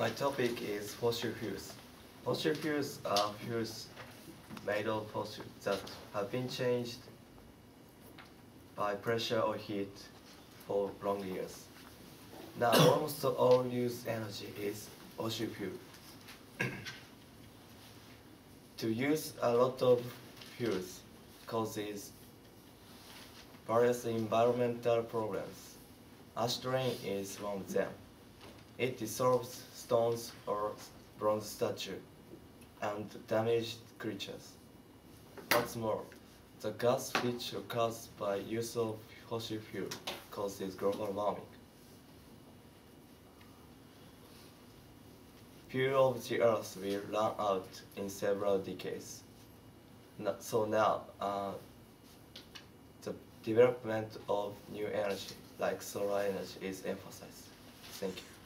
My topic is fossil fuels. Fossil fuels are fuels made of fossil that have been changed by pressure or heat for long years. Now almost all used energy is fossil fuel. to use a lot of fuels causes various environmental problems. Ash is one of them. It dissolves stones or bronze statue and damaged creatures. What's more, the gas which occurs by use of fossil fuel causes global warming. Fuel of the earth will run out in several decades. So now, uh, the development of new energy like solar energy is emphasized. Thank you.